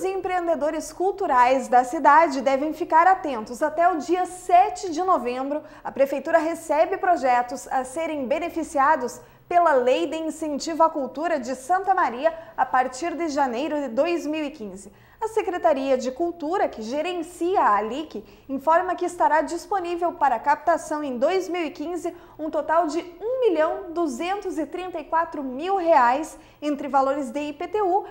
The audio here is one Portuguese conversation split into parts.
os empreendedores culturais da cidade devem ficar atentos. Até o dia 7 de novembro, a Prefeitura recebe projetos a serem beneficiados pela Lei de Incentivo à Cultura de Santa Maria a partir de janeiro de 2015. A Secretaria de Cultura, que gerencia a ALIC, informa que estará disponível para captação em 2015 um total de R$ 1 milhão 234 mil reais entre valores de IPTU,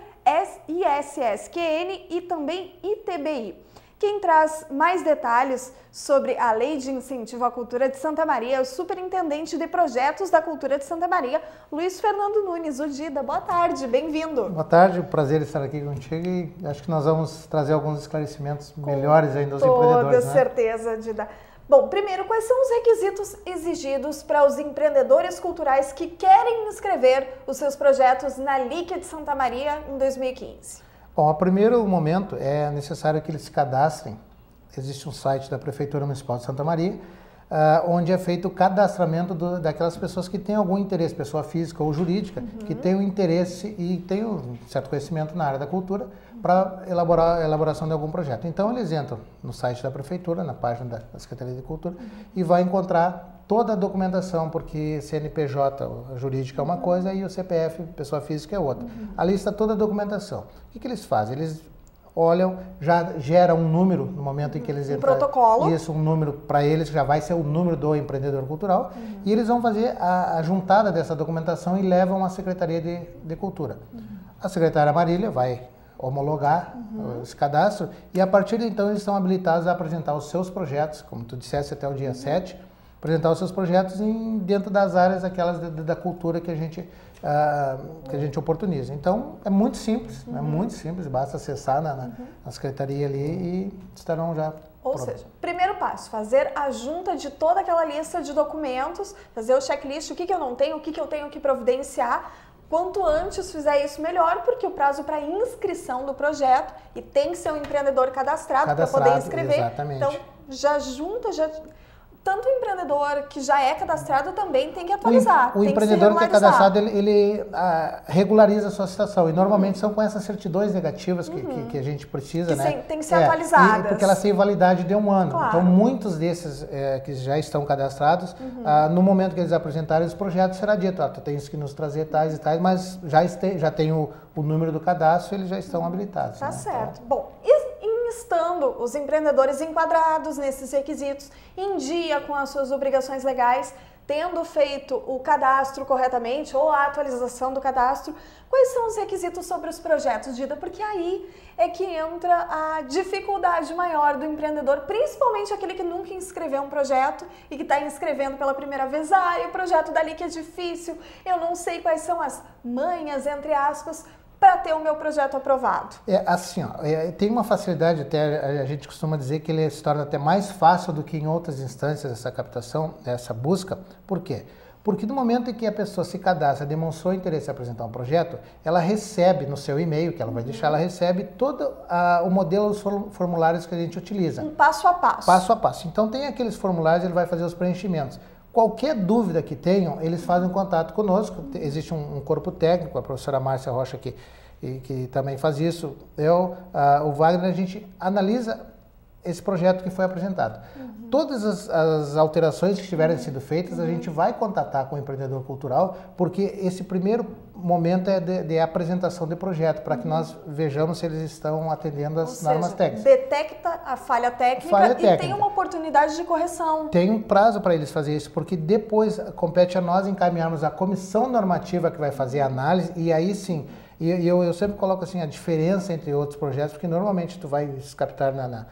ISSQN e também ITBI. Quem traz mais detalhes sobre a Lei de Incentivo à Cultura de Santa Maria é o Superintendente de Projetos da Cultura de Santa Maria, Luiz Fernando Nunes. O Dida, boa tarde, bem-vindo. Boa tarde, prazer estar aqui contigo e acho que nós vamos trazer alguns esclarecimentos melhores ainda aos empreendedores. Com né? certeza, Dida. Bom, primeiro, quais são os requisitos exigidos para os empreendedores culturais que querem inscrever os seus projetos na LIC de Santa Maria em 2015? Bom, a primeiro momento é necessário que eles se cadastrem. Existe um site da Prefeitura Municipal de Santa Maria, uh, onde é feito o cadastramento do, daquelas pessoas que têm algum interesse, pessoa física ou jurídica, uhum. que tem o um interesse e tem um certo conhecimento na área da cultura para elaborar a elaboração de algum projeto. Então eles entram no site da Prefeitura, na página da, da Secretaria de Cultura, uhum. e vai encontrar toda a documentação, porque CNPJ jurídica é uma coisa e o CPF, pessoa física, é outra. Uhum. Ali está toda a documentação. O que, que eles fazem? Eles olham, já gera um número no momento em que eles um entram. protocolo. Isso, um número para eles, já vai ser o número do empreendedor cultural. Uhum. E eles vão fazer a, a, juntada dessa documentação e levam à Secretaria de, de Cultura. Uhum. A secretária Marília vai homologar uhum. esse cadastro e a partir de então eles estão habilitados a apresentar os seus projetos, como tu disseste até o dia uhum. 7, apresentar os seus projetos em, dentro das áreas aquelas da, da cultura que a gente uh, que a gente oportuniza. Então é muito simples, é uhum. é muito simples, basta acessar na, na, uhum. na secretaria ali e estarão já ou Pronto. seja, primeiro passo, fazer a junta de toda aquela lista de documentos, fazer o checklist, o que, que eu não tenho, o que, que eu tenho que providenciar. Quanto antes fizer isso, melhor, porque o prazo para inscrição do projeto, e tem que ser um empreendedor cadastrado, cadastrado para poder inscrever. Exatamente. Então, já junta, já tanto o empreendedor que já é cadastrado também tem que atualizar. O, o empreendedor que, que, é cadastrado, ele, ele uh, regulariza a sua situação. E normalmente uhum. são com essas certidões negativas que, uhum. que, que, a gente precisa, que né? tem que ser é, atualizadas. porque elas têm validade de um ano. Claro. Então, muitos desses é, que já estão cadastrados, uhum. uh, no momento que eles apresentarem os projetos, será dito, ah, tu tens que nos trazer tais e tais, mas já, este, já tem o, o número do cadastro, eles já estão habilitados. Tá né? certo. Então, Bom, e estando os empreendedores enquadrados nesses requisitos, em dia com as suas obrigações legais, tendo feito o cadastro corretamente ou a atualização do cadastro, quais são os requisitos sobre os projetos, Dida? Porque aí é que entra a dificuldade maior do empreendedor, principalmente aquele que nunca inscreveu um projeto e que está inscrevendo pela primeira vez. Ah, e o projeto dali que é difícil, eu não sei quais são as manhas, entre aspas, para ter o meu projeto aprovado? É assim, ó, é, tem uma facilidade até a gente costuma dizer que ele se torna até mais fácil do que em outras instâncias essa captação, essa busca. Por quê? Porque no momento em que a pessoa se cadastra, demonstrou interesse em apresentar um projeto, ela recebe no seu e-mail, que ela vai deixar, ela recebe todo a, o modelo dos formulários que a gente utiliza. Um passo a passo. Passo a passo. Então tem aqueles formulários, ele vai fazer os preenchimentos. Qualquer dúvida que tenham, eles fazem contato conosco. Existe um, um corpo técnico, a professora Márcia Rocha que, que também faz isso. Eu, uh, o Wagner, a gente analisa esse projeto que foi apresentado. Uhum. Todas as, as, alterações que tiverem uhum. sido feitas, uhum. a gente vai contatar com o empreendedor cultural, porque esse primeiro momento é de, de apresentação de projeto, para que uhum. nós vejamos se eles estão atendendo as Ou normas seja, técnicas. Detecta a falha técnica falha e técnica. tem uma oportunidade de correção. Tem um prazo para eles fazer isso, porque depois compete a nós encaminharmos a comissão normativa que vai fazer a análise, e aí sim. E eu, eu sempre coloco assim a diferença entre outros projetos, porque normalmente tu vai captar na, na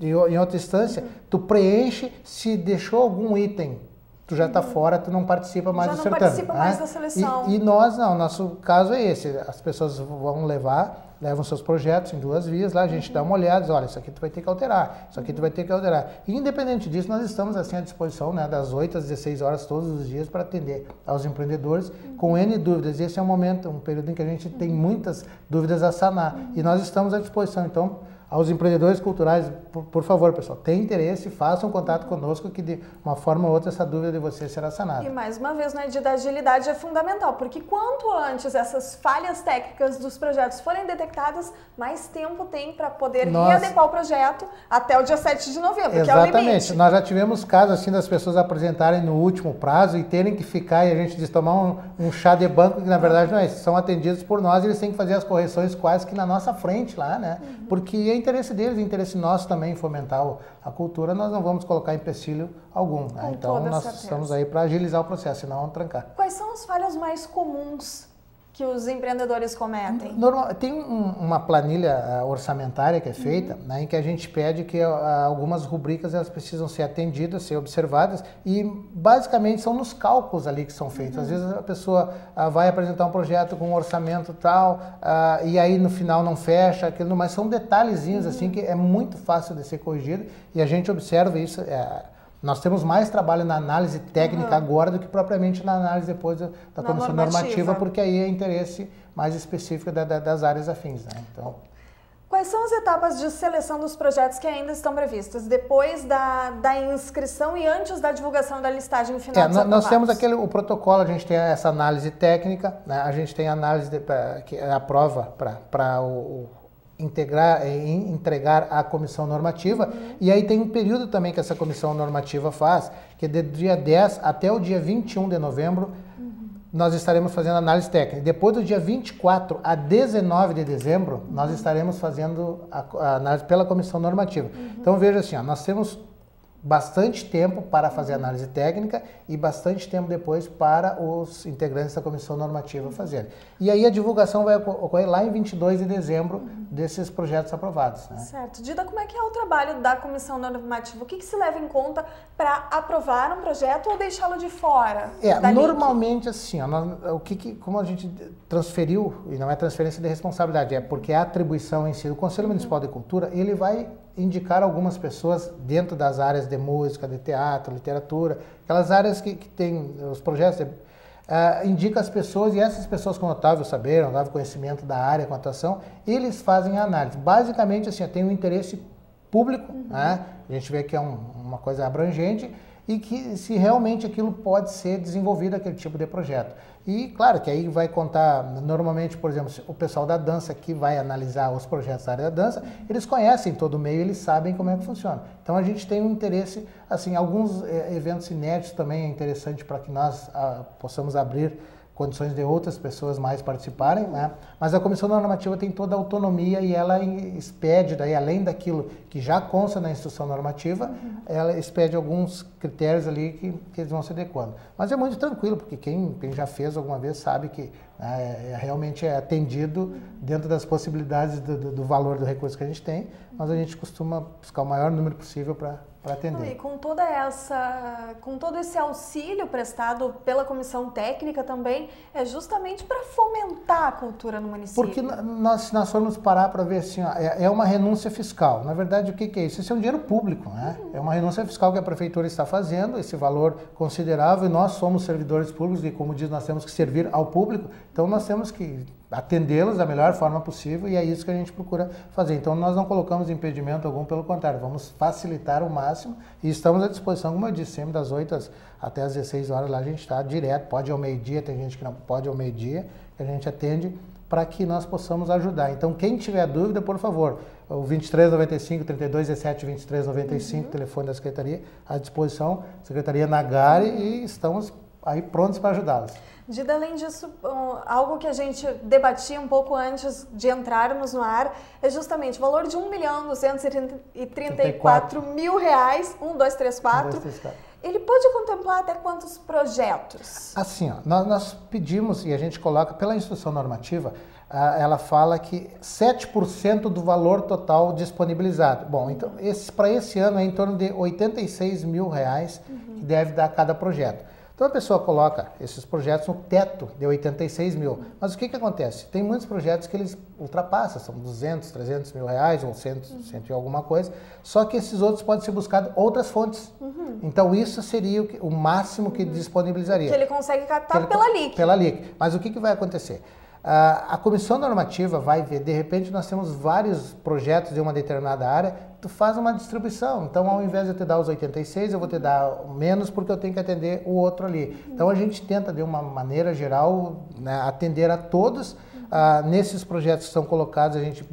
em outra instância, uhum. tu preenche se deixou algum item, tu já está uhum. fora, tu não participa mais já do certame. Já não participa né? mais da seleção. E, e, nós não, nosso caso é esse, as pessoas vão levar, levam seus projetos em duas vias, lá a gente uhum. dá uma olhada, diz, olha, isso aqui tu vai ter que alterar, isso aqui tu vai ter que alterar. E, independente disso, nós estamos assim à disposição, né, das 8 às 16 horas todos os dias para atender aos empreendedores uhum. com N dúvidas. Esse é um momento, um período em que a gente tem muitas dúvidas a sanar e nós estamos à disposição. Então, aos empreendedores culturais, por, por, favor, pessoal, tem interesse, façam contato conosco que de uma forma ou outra essa dúvida de vocês será sanada. E mais uma vez, né, de agilidade é fundamental, porque quanto antes essas falhas técnicas dos projetos forem detectadas, mais tempo tem para poder Nós... readequar o projeto até o dia 7 de novembro, Exatamente. que é o limite. Nós já tivemos casos assim das pessoas apresentarem no último prazo e terem que ficar e a gente diz tomar um, um chá de banco, que na verdade não é são atendidos por nós e eles têm que fazer as correções quase que na nossa frente lá, né? Uhum. Porque interesse deles, interesse nosso também em fomentar a cultura, nós não vamos colocar empecilho algum. Né? Então nós certeza. estamos aí para agilizar o processo, senão vamos trancar. Quais são as falhas mais comuns que os empreendedores cometem? Normal, tem um, uma planilha uh, orçamentária que é feita, uhum. né, em que a gente pede que uh, algumas rubricas elas precisam ser atendidas, ser observadas e basicamente são nos cálculos ali que são feitos. Uhum. Às vezes a pessoa uh, vai apresentar um projeto com um orçamento tal e aí no final não fecha aquilo, mas são detalhezinhos uhum. assim que é muito fácil de ser corrigido e a gente observa isso. É, nós temos mais trabalho na análise técnica uhum. agora do que propriamente na análise depois da, da comissão normativa. normativa. porque aí é interesse mais específico da, da, das áreas afins. Né? Então, Quais são as etapas de seleção dos projetos que ainda estão previstas, depois da, da inscrição e antes da divulgação da listagem final? É, nós temos aquele, o protocolo, a gente tem essa análise técnica, né? a gente tem a análise, de, que é a prova para o, integrar, é, entregar à comissão normativa. Uhum. E aí tem um período também que essa comissão normativa faz, que é do dia 10 até o dia 21 de novembro, uhum. nós estaremos fazendo análise técnica. Depois do dia 24 a 19 de dezembro, nós estaremos fazendo a, a, análise pela comissão normativa. Uhum. Então veja assim, ó, nós temos bastante tempo para fazer análise técnica e bastante tempo depois para os integrantes da comissão normativa fazerem. E aí a divulgação vai ocorrer lá em 22 de dezembro desses projetos aprovados. Né? Certo. Dida, como é que é o trabalho da comissão normativa? O que, que se leva em conta para aprovar um projeto ou deixá-lo de fora? É, normalmente assim, ó, nós, o que, que, como a gente transferiu, e não é transferência de responsabilidade, é porque a atribuição em si do Conselho Municipal de Cultura, ele vai indicar algumas pessoas dentro das áreas de música, de teatro, literatura, aquelas áreas que, que tem os projetos, de, uh, indica as pessoas e essas pessoas com notável saber, notável conhecimento da área, com atuação, eles fazem a análise. Basicamente, assim, tem um interesse público, uhum. né? a gente vê que é um, uma coisa abrangente, e que se realmente aquilo pode ser desenvolvido, aquele tipo de projeto. E claro que aí vai contar, normalmente, por exemplo, o pessoal da dança que vai analisar os projetos da área da dança, eles conhecem todo o meio, eles sabem como é que funciona. Então a gente tem um interesse, assim, alguns é, eventos inéditos também é interessante para que nós ah, possamos abrir condições de outras pessoas mais participarem, né? Mas a comissão normativa tem toda a autonomia e ela expede, daí, além daquilo que já consta na instrução normativa, uhum. ela expede alguns critérios ali que, que, eles vão se adequando. Mas é muito tranquilo, porque quem, quem já fez alguma vez sabe que né, é, realmente é atendido dentro das possibilidades do, do, do valor do recurso que a gente tem, mas a gente costuma buscar o maior número possível para para atender. E com toda essa, com todo esse auxílio prestado pela comissão técnica também, é justamente para fomentar a cultura no município. Porque nós, se nós formos parar para ver assim, ó, é, é, uma renúncia fiscal. Na verdade, o que, que, é isso? Isso é um dinheiro público, né? Uhum. É uma renúncia fiscal que a prefeitura está fazendo, esse valor considerável, e nós somos servidores públicos e, como diz, nós temos que servir ao público, então nós temos que atendê-los da melhor forma possível e é isso que a gente procura fazer. Então nós não colocamos impedimento algum, pelo contrário, vamos facilitar o máximo e estamos à disposição, como eu disse, sempre das 8 até as 16 horas lá a gente está direto, pode ao meio-dia, tem gente que não pode ao meio-dia, a gente atende para que nós possamos ajudar. Então quem tiver dúvida, por favor, o 2395 3217 2395, uhum. telefone da secretaria à disposição, Secretaria Nagari e estamos aí prontos para ajudá-los. Dida, além disso, algo que a gente debatia um pouco antes de entrarmos no ar é justamente o valor de 1 milhão 234 mil reais, 1, 2, 3, 4. Ele pode contemplar até quantos projetos? Assim, ó, nós, nós pedimos e a gente coloca pela instrução normativa, ela fala que 7% do valor total disponibilizado. Bom, então esse, para esse ano é em torno de 86 mil reais uhum. que deve dar cada projeto. Então a pessoa coloca esses projetos no teto de 86 mil. Mas o que, que acontece? Tem muitos projetos que eles ultrapassam, são 200, 300 mil reais ou 100, uhum. 100 e alguma coisa. Só que esses outros podem ser buscados outras fontes. Uhum. Então isso seria o, que, o máximo que uhum. disponibilizaria. Que ele consegue captar ele, pela LIC. Pela LIC. Mas o que, que vai acontecer? A comissão normativa vai ver, de repente nós temos vários projetos de uma determinada área, tu faz uma distribuição. Então, ao invés de eu te dar os 86, eu vou te dar menos porque eu tenho que atender o outro ali. Então, a gente tenta, de uma maneira geral, né, atender a todos. Ah, nesses projetos que são colocados, a gente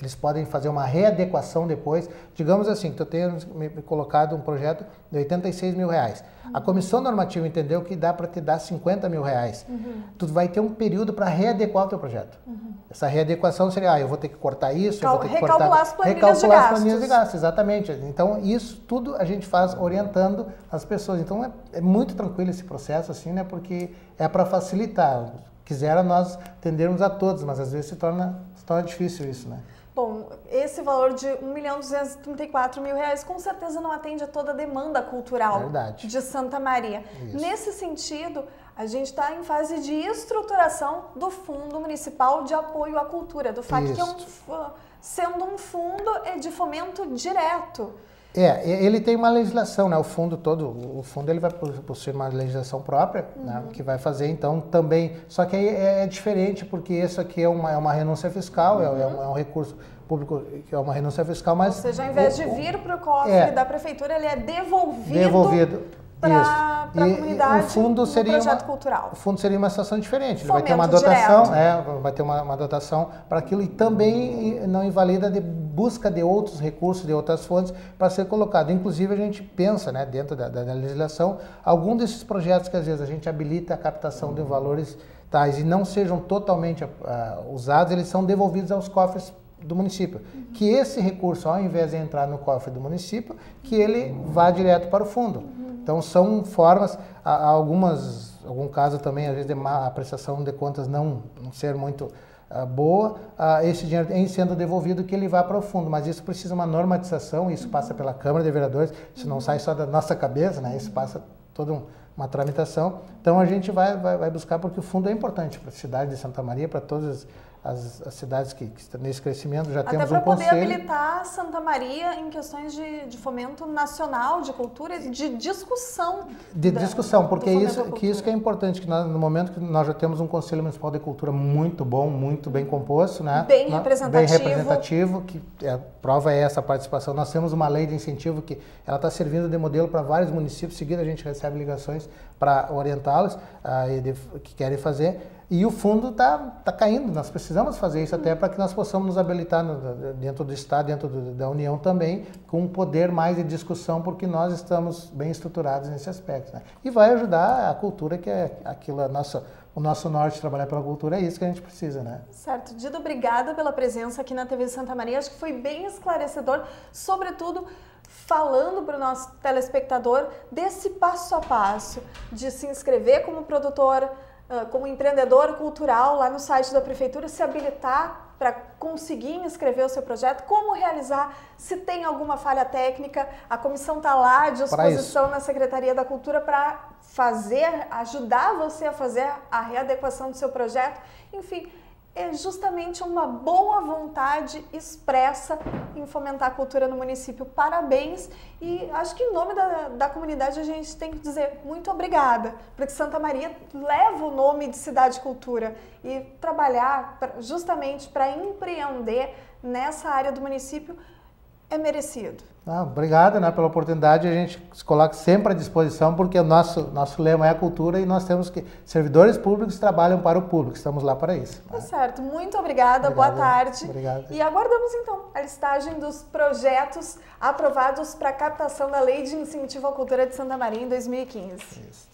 eles podem fazer uma readequação depois. Digamos assim, que eu tenho me colocado um projeto de 86 mil reais. Uhum. A comissão normativa entendeu que dá para te dar 50 mil reais. Uhum. Tu vai ter um período para readequar o teu projeto. Uhum. Essa readequação seria, ah, eu vou ter que cortar isso, Cal eu vou ter que recalcular cortar... As planilhas recalcular as planilhas de gastos. Exatamente. Então, isso tudo a gente faz orientando as pessoas. Então, é, é muito tranquilo esse processo, assim, né? Porque é para facilitar. Quisera nós atendermos a todos, mas às vezes se torna, se torna difícil isso, né? Bom, esse valor de 1 milhão 234 mil reais com certeza não atende a toda a demanda cultural Verdade. de Santa Maria. Isso. Nesse sentido, a gente está em fase de estruturação do Fundo Municipal de Apoio à Cultura, do FAC, Isso. que é um, sendo um fundo é de fomento direto. É, ele tem uma legislação, né? O fundo todo, o fundo ele vai possuir uma legislação própria, né? uhum. né? Que vai fazer, então, também... Só que aí é, é diferente, porque isso aqui é uma, é uma renúncia fiscal, uhum. é, um, é, um, recurso público que é uma renúncia fiscal, mas... Ou seja, ao invés o, de vir para o cofre é, da prefeitura, ele é devolvido... Devolvido para a comunidade o fundo seria projeto uma, cultural. O fundo seria uma situação diferente. Ele vai ter uma dotação, é, vai ter uma, uma dotação para aquilo e também não invalida de busca de outros recursos, de outras fontes para ser colocado. Inclusive a gente pensa, né, dentro da, da, da legislação, algum desses projetos que às vezes a gente habilita a captação de valores tais e não sejam totalmente uh, usados, eles são devolvidos aos cofres do município. Uhum. Que esse recurso, ao invés de entrar no cofre do município, que ele vá direto para o fundo. Uhum. Então são formas, há algumas, algum caso também, às vezes, de má apreciação de contas não, não ser muito boa, uh, esse dinheiro em sendo devolvido que ele vá para o fundo, mas isso precisa uma normatização, isso passa pela Câmara de Vereadores, isso não sai só da nossa cabeça, né? isso passa toda um, uma tramitação. Então a gente vai, vai, vai buscar porque o fundo é importante para a cidade de Santa Maria, para todas as, as cidades que, que, estão nesse crescimento já Até temos um conselho. Até para poder habilitar Santa Maria em questões de, de, fomento nacional, de cultura, de discussão. De da, discussão, porque isso, que isso que é importante, que nós, no momento que nós já temos um Conselho Municipal de Cultura muito bom, muito bem composto, né? Bem representativo. Bem representativo, que é, a prova é essa participação. Nós temos uma lei de incentivo que ela está servindo de modelo para vários municípios. Seguida a gente recebe ligações para orientá-los uh, que querem fazer. E o fundo está tá caindo, nós precisamos fazer isso até para que nós possamos nos habilitar no, dentro do Estado, dentro do, da União também, com um poder mais de discussão, porque nós estamos bem estruturados nesse aspecto. Né? E vai ajudar a cultura, que é aquilo, a nossa, o nosso norte trabalhar pela cultura, é isso que a gente precisa, né? Certo. Dido, obrigada pela presença aqui na TV Santa Maria. Acho que foi bem esclarecedor, sobretudo falando para o nosso telespectador desse passo a passo de se inscrever como produtor como empreendedor cultural lá no site da prefeitura, se habilitar para conseguir inscrever o seu projeto, como realizar, se tem alguma falha técnica, a comissão está lá à disposição na Secretaria da Cultura para fazer, ajudar você a fazer a readequação do seu projeto, enfim, é justamente uma boa vontade expressa em fomentar a cultura no município. Parabéns e acho que em nome da, da comunidade a gente tem que dizer muito obrigada, porque Santa Maria leva o nome de Cidade Cultura e trabalhar justamente para empreender nessa área do município é merecido. Ah, obrigado né, pela oportunidade. A gente se coloca sempre à disposição, porque o nosso, nosso lema é a cultura e nós temos que. Servidores públicos trabalham para o público, estamos lá para isso. Tá né? certo. Muito obrigada, Obrigado. boa tarde. Obrigado. E aguardamos então a listagem dos projetos aprovados para a captação da Lei de Incentivo à Cultura de Santa Maria em 2015. Isso.